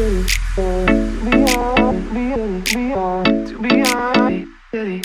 We all, we all, we all, we are, we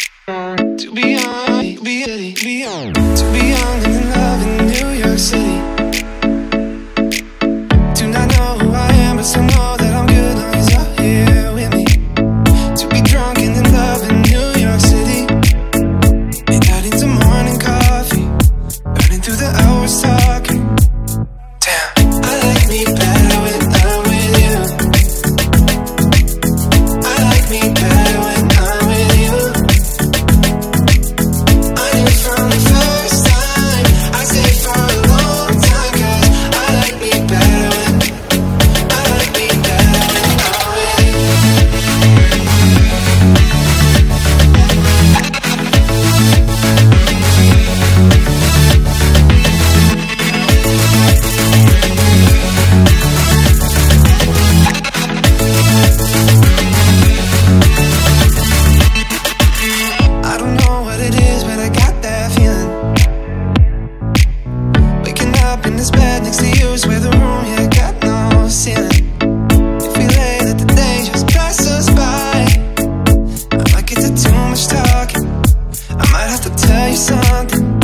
something.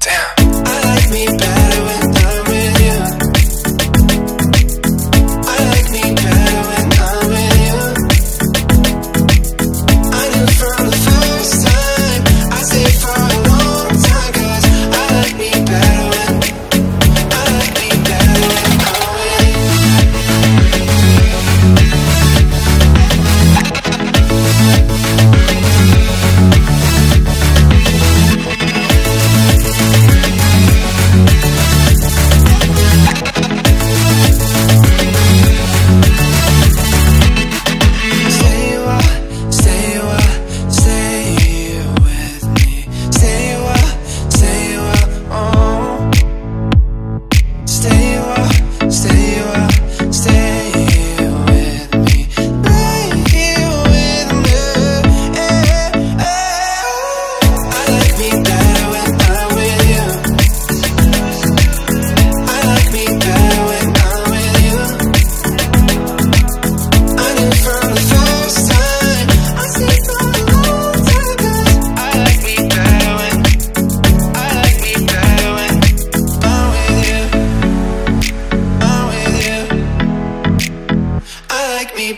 Damn. I like me better.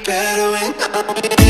better when I'm